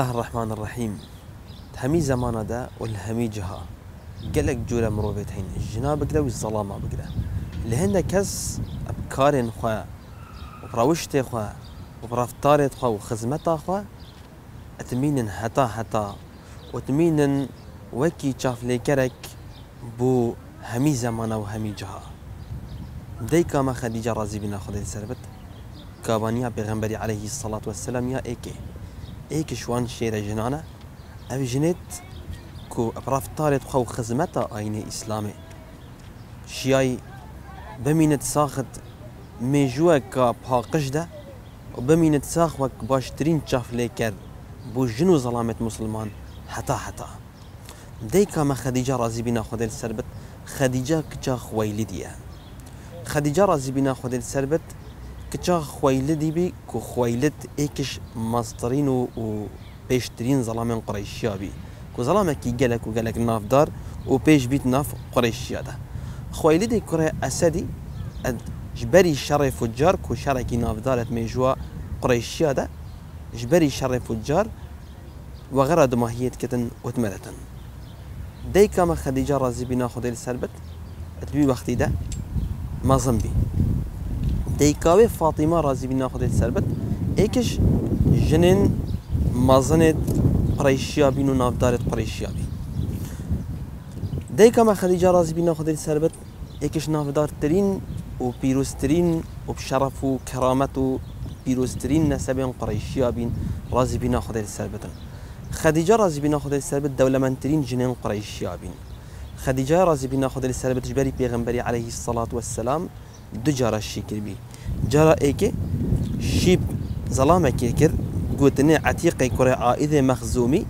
الله الرحمن الرحيم. همي زمان دا والهمي جها. جورا مروبيت هين الجنا بقدا والظلامة بقدا لهن كس بكارن خوا وبراوشتي خوا وبرفتارت خوا وخزمتا خوا. أتمينن هتا هتا وتمينن وكي شاف ليكرك بو همي زمان وهمي جها. ديكا ما خديجة رازي بنا خدي سربت. كابانيا بيغمبري عليه الصلاة والسلام يا إيكي. ايكي شوان شيرا جنانا أو جنت كو أبراف طارت خو خزمتا اين إسلامي. شياي بمينت ساخت ميجوا كا باقش ده وبمينت ساخ وك باشترين شاف ليكر بو جنو ظلامة مسلمان. حتى حتى ديكا ما خديجة رازي بنا خدل سربت خديجة كجا خويلدية. خديجة رازي بنا خدل سربت كچا خويلدي بي كو خويلد إيكش مصدرين و, و بيشترين ظلامين قريشيا بي. كو ظلامة كي جلك و جلك ناف دار و بيش بيت ناف قريشيا ده. خويلدي كره أسدي جبري شر فجار كو شركي ناف دارت ميجوا قريشيا ده. جبري شر فجار وغرد ماهيت كتن وتمرتن دي كما خديجة رازي بنا خدي سربت تبي وقتي ده. ما زنبي ديكاوي فاطمه رازي بنا خدي سربت ايكش جنين مازنت قريشيا بينو نافدارت قريشيا بي ديكا ما خديجه رازي بنا خدي سربت ايكش نافدار ترين وبيروسترين وبشرف وكرامة وبيروسترين نسبين قريشيا بين رازي بنا خدي سربت خديجه رازي بنا خدي سربت دولة منترين جنين قريشيا بين خديجه رازي بنا خدي سربت جبري بيغمبري عليه الصلاة والسلام دو جارا شكر بي جارا ايكي شيب ظلامة كيكر قوتني عتيق كوري عائذة مخزومي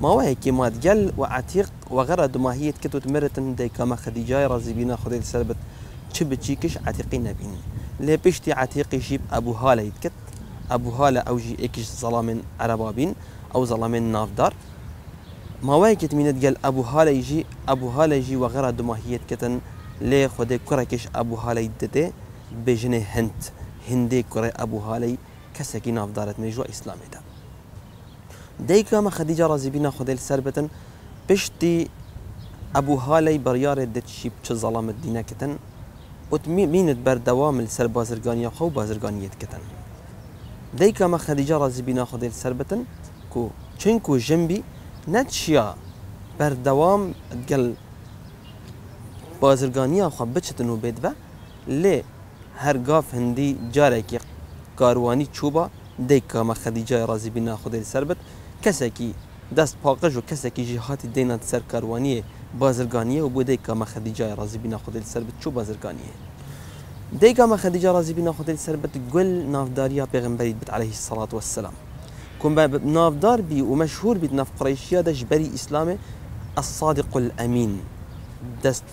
ما وهيك ما تجل وعتيق وغرد ما هي تكتو مرتن دي كما خديجة رازي بينا خدي سلبت تشب تشيكش عتيقين نبين لي بيشتي عتيقي شيب ابو هالا يتكت ابو هالا أو جي ايكش ظلام عربابين أو ظلام نافدار. ما وهيك من تقال ابو هالا يجي ابو هالا يجي وغرد ما هي تكتن لێ خودێ کوڕێکیش ئەبوو هاالەی دەدێ بێژنێ هەند. هندێک کوڕێ ئەبوو هاالەی کەسێکی نافدارێت مێژوە ئیسلامیدا. دەیکەمە خەدیجا ڕازیبینا خودێ سەر بتن پشتی ئەبوو هاالەی بڕیارێت دەچی چ زەڵامت دینەکەتن مینت بەردەوام سەر بازرگانیا خە و بازرگانیتکەتن دەیکەمە خەدیجا ڕازیبینا خودێ سەر بتن کو چنک و ژەمبی نەچیا بەردەوام گەل بازرگانی خو بچتن و بدوه لی هر گاف هندی جارێکی کاروانی چوبە دیکەمە خەدیجای رازی بنا خودی سربت کەسێکی دەست پاقژ و کەسێکی ژیهاتی دێنات سەر کاروانیە بازرگانیە و بۆ دیکەمە خەدیجای رازی بنا خودی سربت چوو بازرگانیە؟ دیکەمە خەدیجا رازی بنا خودی سربت گل نافداریا پێغمبەری بت عليه الصلاة والسلام كون نافدار بي ومشهور بيت ناف قريشيا دش بري إسلامي الصادق الأمين دست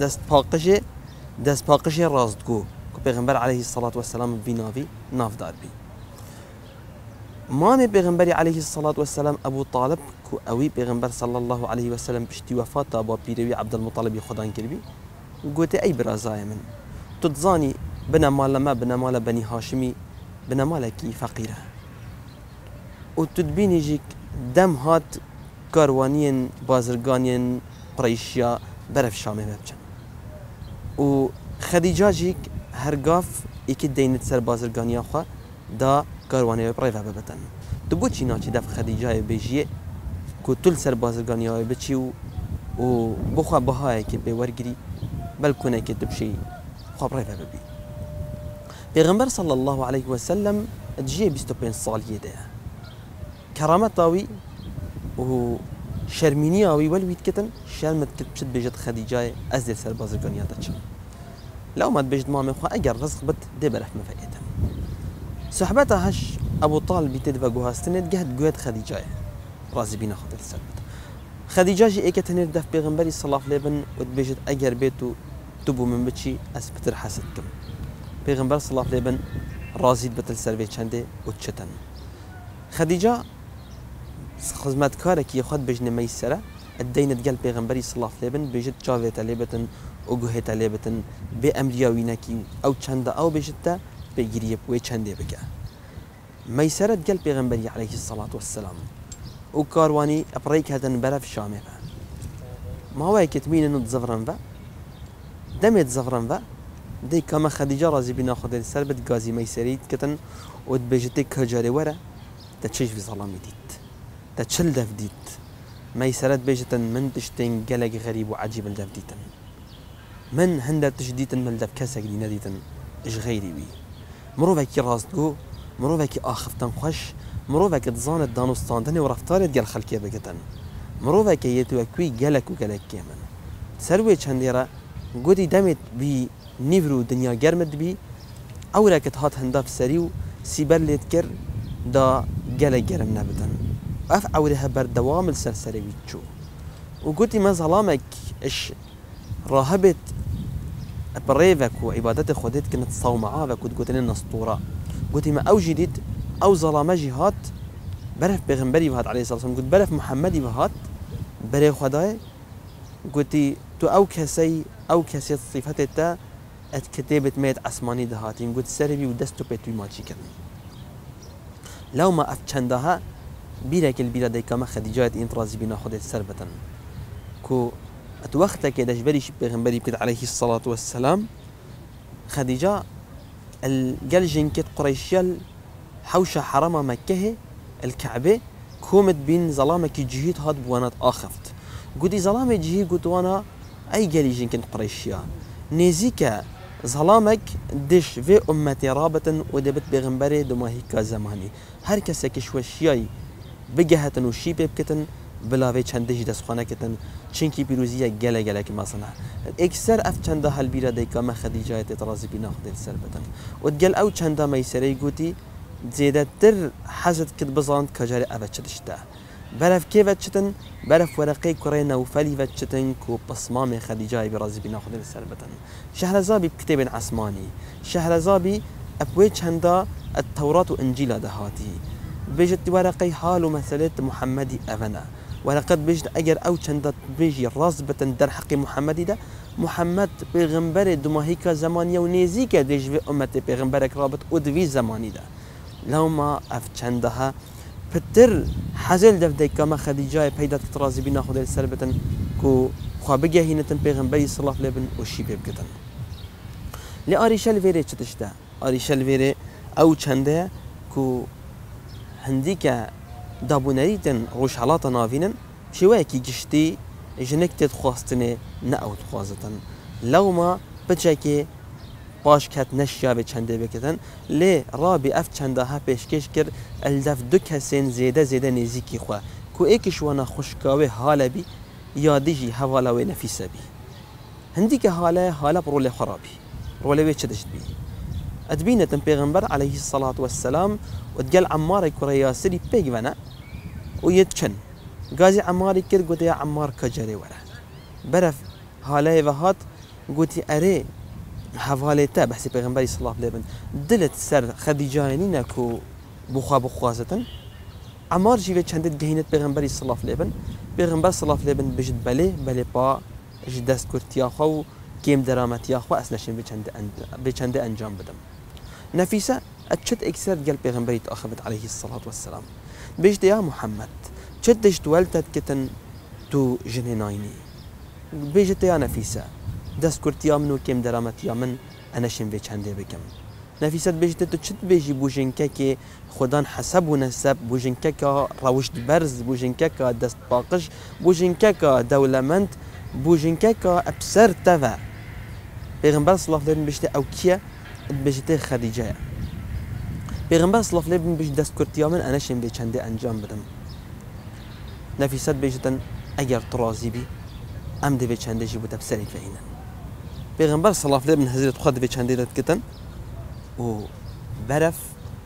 دست پاقشه دست پاقشه راستگو که پیغمبر علیه الصلاة والسلام بیناوی نافدار بی. مامي پیغمبر عليه الصلاة والسلام أبو طالب كو أوي پیغمبر صلى الله عليه وسلم بشتي وفاة أبو بيروي عبد المطلب خدان كربي قلت أي برازايا من تتزاني بنا مال ما بنا مال بني هاشمي بنا مالكي فقيرة وتدبيني جيك دم هات كاروانين بازرگانين قريشيا برف شامي بچن. و خديجه جيك هرگاف ایکی دینت سر بازرگانی خوا دا کاروانه برای و ببتن. تو بو چی دف خدیجه بیجیه کو تل سر بازرگانی های بچی و و بخوا بهای که به ورگری بل کنه که تبشی خوا برای و ببی. پیغمبر صلی الله علیه و سلم جیه 25 سالیه ده کرامت داوی و شرمینی آوی ول وید کتن شرمت کت بشد بجد خدیجه از در سر بازرگانی دچم لو ما بجد مامي خو اگر رزق بت دي برح مفايتن صحبتها هش ابو طالب تدفا جوهاستند جهد جوهد خديجه رازي بينا خد السبت خديجه جي ايكت هنر دف بيغمبري صلى الله عليه وسلم وتبجد اگر بيتو تبو من بتشي اسبتر حسدكم بيغمبر صلى الله عليه وسلم رازي بتل سربي چنده وتشتن خديجه خزمەتکارێکی خۆت بژنە مەیسرە ئەدەینت گەل پێغمبەری سلااف لێبن بێژت چاوێتە لێبتن ئۆگوهێتە لێبتن بێ ئەمریاوینەکی ئەو چەندە ئەو بێژتە پێگیریە وێ چەندێ بکە. ميسرت قلب پیغمبری عليه الصلاة والسلام و کاروانی اپریک هدن برف شامه ما هو كتمين انه تزفرن با دمت زفرن با دي كما خديجة رازي بنا خد السربت غازي ميسري كتن ودبجتي كجاري ورا تتشيش في ظلامي ديت تتشل دف ديت ميسرت بيجتن من تشتين قلق غريب وعجيب الدف ديتن من هند تشديتن من دف كسك دي نديتن اش غيري بي؟ مروفك رازدقو مروفك آخفتن خوش مروفك تزانت دانوستاندن ورفتارت قال خلقية بكتن. مروفك يتوكوي قلق وقلق كيمن. سروي چنديرا قودي دمت بي نيفرو دنيا گرمت بي أو راكت هات هنداف سريو سيبر ليت كر دا قلق گرم نبدن أف اورها بردوام السلسلة بيتشو. وقلت ما ظلامك إش راهبت بريفك وعبادت خودت كنت صومعة وكنت قلت لنا اسطورة قلت ما أو جديد أو ظلامة جهات برف بيغمبري بهات عليه الصلاة والسلام. قلت برف محمدي بهات بري خداي. قلت تو أو كسي أو كسي صفات تا أت كتابت ميت عسماني دهاتي قلت سربي ودستو بيتوي ماشي كرن لو ما افچندها بيرك البيرة ديكا ما خديجات انترازي بنا خدت سربة كو ات وقتا كده جبري شي بيغمبري بكت عليه الصلاة والسلام خديجة الجل جنكت قريشيال حوشة حرمة مكة الكعبة كومت بين ظلامك جهيت هاد بوانات آخفت. قدي ظلامة جهي قد وأنا أي جلي جنكت قريشيا نيزيكا ظلامك دش في أمتي رابطا ودبت بغنبري دما هيكا زماني هر كسك شوشياي بگهتن و شی بکتن بلاوی چندش دست خانه کتن. چنکی پیروزی گله گله که مثلا اکثر اف چنده هل بیره دیکا ما خدیجه اعتراضی بینا خود سر بدن و دگل أو چنده میسره گوتی زیده تر حزد کد بزاند کجاری اوه چدشته برف كيف تشتن برف ورقي كورينا وفلي فتشتن كو بصمام خديجة برازي بنا خد السلبتن شهرزابي بكتاب عسماني شهرزابي أبوي هندا التوراة وإنجيل دهاتي بيجت ورقي حال ومثلة محمدي أفنا ولقد بيجت أجر أو چند بيجي رازبة در حق محمدي ده. محمد پیغمبر دماهيكا زمانية ونيزيكا ديج في أمة پیغمبرك رابط ودوي زماني ده. لو ما أف چندها پتر حزل دف ديكا ما خديجة پیدا ترازي بنا خود السربتن كو خوا بگهينتن پیغمبري صلى الله عليه وسلم وشي بيبكتن لآريشا الفيري چتشتا آريشا الفيري أو چنده؟ كو هەندیکە دابوونەریتن ڕۆژهڵاتە ناوینن شێوەیەکی گشتی ژنێک تێت خواستنێ نە ئەو دخوازتن لەومە بچێکێ باش کەت نەشیاوێ چەندێ بکردن لێ ڕابی ئەف چەندەها پێشکەش کرد ئەلدەف دو کەسێن زێدە زێدە نێزیکی خوا کو ئێکیش وەنە خوشکاوێ هاالەبی یادیژی هەواڵەوەی نەفیسەبی هەندیکە هاالە هاالە ڕۆلێ خڕابی ڕۆلەوێ چ دەشتبی أدبينة پیغمبر عليه الصلاة والسلام وتقال عمار كورا ياسري بيغوانا ويتشن. غازي عمار كر قلت يا عمار كجري ورا. برف هالاي وهات قلت أري حوالي تا بحسي پیغمبري صلى الله عليه وسلم. دلت سر خديجة كو بخوا بخوازة عمار جيفي چندت جهينت پیغمبري صلى الله عليه وسلم. پیغمبر صلى الله عليه وسلم بجد بلي با جدست كرتيا خو كيم درامتيا خو أسنشن بچند أنجام بدم. نفيسة أتشد إكسر قال بيغمبري تأخذت عليه الصلاة والسلام. بيجد يا محمد تشدش ولتت كتن تو جنينايني بيجد يا نفيسة دس كرتيا منو كيم درامتيا من أنا شن بيش هندي بكم. نفيسة بيجد تو تشد بيجي بوجنكا كي خدان حسب ونسب بوجنكا كا روشت برز بوجنكا كا دست باقش بوجنكا كا دولمنت بوجنكا كا أبسر تفا. بيغمبر صلى الله عليه وسلم بيجد أو كيا بجته خدیجه پیغمبر صلی الله علیه و بیش دست کرد من أنا شیم به چنده انجام بدم. نفیست بیشتن اگر ترازی بی ام دوی چنده جی بوده بسری فینن پیغمبر صلی الله علیه و حضرت خود دوی چنده رد کتن و برف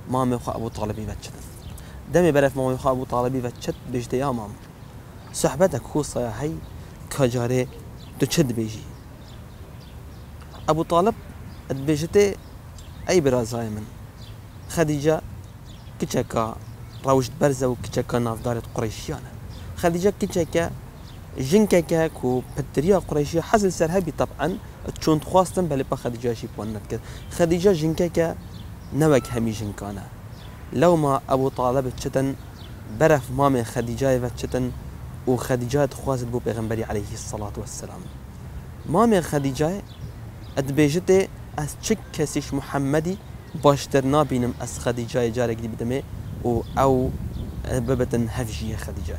مام خو ابو طالبی بچت دمی برف مام خو ابو طالبی بچت بیشته یا مام صحبتك هو صياحي كجاري تشد بيجي ابو طالب ادبيجتي أي برازای من خديجة کچکا روشت برزة و کچکا نافدارت قريشيانا. خديجة کچکا جنكا كو بتريا قريشية حزل سرهبي طبعا تشون تخواستن بل با خديجة شي بوانت كد خديجة جنكا نوك همي جنكانا لو ما ابو طالب تشتن برف مامي خديجه وتشتن وخديجه خوازت بو پیغمبري عليه الصلاه والسلام مامي خديجه ادبيجته از چه کسیش محمدی باشتر نابینم از خدیجه جارك دي بدمه و أو ببتن هفجية خديجة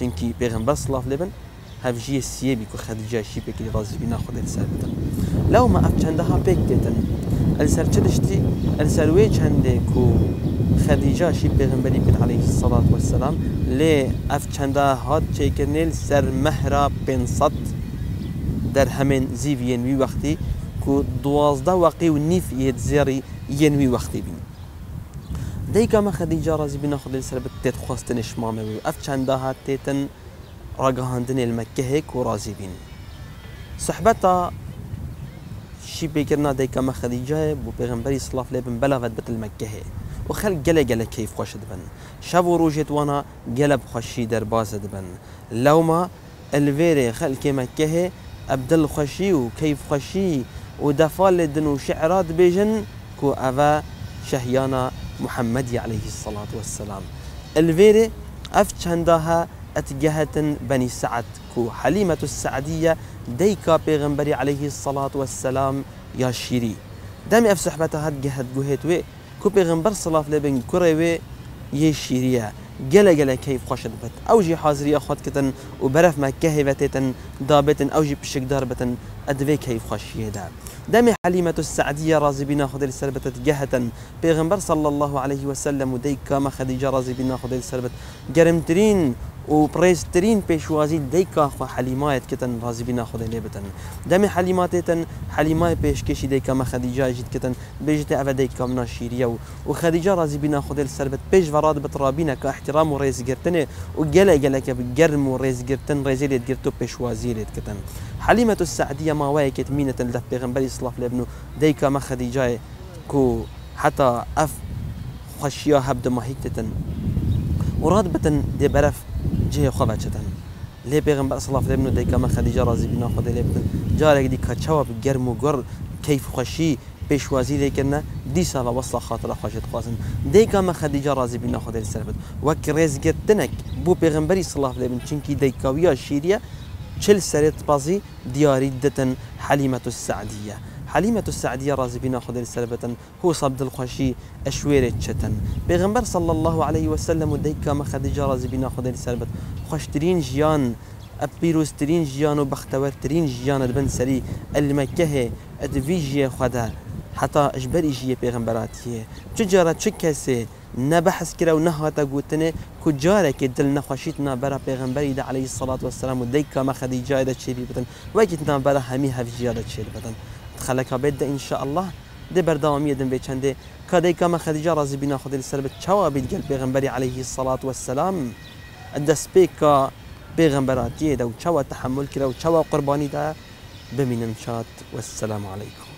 چونکی پیغمبر الله لبن هفجية سيبي كو خديجة شي بك رازي بنا خد السالبتن لو ما اف چندها بيك ديتن السر چدشتي السر وي چنده كو خديجة شي پیغمبري بن عليه الصلاة والسلام لي اف چنده هات چيكرنيل سر مهرا بن صد در همين زيفين وي وقتي كو دوازده وقي ونيف يتزيري ينوي وقتي بين ديكا ما خديجة رازي بنا خد السر بتت خواستنش مامي وي اف چندها تيتن راقهاندن المكة هيك ورازي بين صحبتا شي بيكرنا ديكا ما خديجة بو پیغمبري صلى الله عليه وسلم بلغت بت المكة هي وخل جلا جلا كيف خوش دبن. شاب وروجت وأنا جلب خوشي در باز دبن. لو ما الفيري خل كي مكة ابدل خوشي وكيف خوشي ودفال وشعرات بيجن كو أفا شهيانا محمد عليه الصلاة والسلام. الفيري أف چندها اتجهة بني سعد كو حليمة السعدية ديكا بيغمبري عليه الصلاة والسلام يا شيري. دامي أف صحبتها جهت جهت وي كو بيغمبر صلاة لبن كوري وي يشيريا جلا جلا كيف خوش بت اوجي حاضرية خود كتن وبرف ما كهبتن دابتن اوجي بشك داربتن ادفي كيف خوش يدا دم حليمة السعدية رازي بنا خذ السربة جهة بيغمبر صلى الله عليه وسلم وديك كما خديجة رازي بنا خذ السربة جرمترين وبريسترين بيشوازي ديكا خو حليمات كتن رازي بنا خذ ليبتن دم حليمات تن حليمات بيشكشي ديكا ما خديجة جيت كتن بيجت أبا ديكا من الشيرية وخديجة رازي بنا خذ السربة بيش فراد بترابينا كاحترام وريز جرتني وجلا جلا كبجرم وريز جرتن ريزيليت جرتو بيشوازي كتن حليمة السعدية ما وايكت مينة لف بيغنبري صلاف لابنو ديكا ما خديجة كو حتى أف خشيا هبد ما هيكتن وراد بتن دي برف جه خبچتن لي پیغمبر صلی الله علیه و دیگه ما خدیجه راضی بنا خود لی بتن جارك دي كچوا گرم و گر كيف خوشي پیشوازی لیکنه دی سالا وصل خاطر خوشت خوازن دیگه ما خدیجه راضی بنا خود لی سربت وک رز گتنک بو پیغمبری صلی الله علیه و چنکی دیگه شیریه چل سرت بازي دياري دتن حليمة حليمة السعدية رازي بنا خذ السلبة هو صبد الخشي أشويرة شتن بيغمبر صلى الله عليه وسلم وديكا ما خديجة رازي بنا خذ السلبة خشترين جيان أبيروسترين جيان وبختورترين جيان البن سري المكة ادفيجي خدا حتى اجبري جي بيغمبراتيه تجارة شكسي نبحث كرا ونهاتا قوتني كجارك دل نخوشيتنا برا پیغمبري دا عليه الصلاة والسلام وديكا ما خديجة دا تشيري بتن وكتنا برا همي هفجيا دا خلك بيد إن شاء الله دي برداومية دن بيچنده كديكا ما خديجة رازي بنا خد السربت چوا بيد قل پیغمبري عليه الصلاة والسلام. الدس بيكا پیغمبراتيه دا وچوا تحمل كرا وچوا قرباني دا بمن شات والسلام عليكم